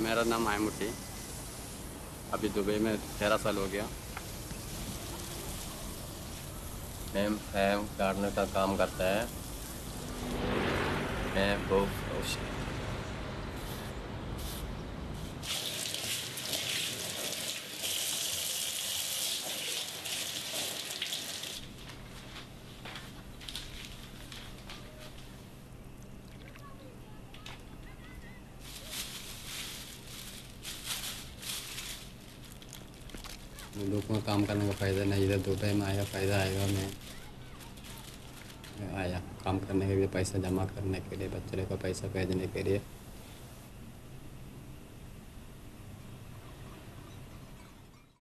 मेरा नाम मायमुटी अभी दुबई में तेरह साल हो गया। मैम फैम गार्डनर का काम करता है। मैं बहुत लोगों को काम करने का फ़ायदा नहीं, इधर दो टाइम आया, फ़ायदा आएगा मैं मैं आया, काम करने के लिए पैसा जमा करने के लिए, बच्चे को पैसा भेजने के लिए।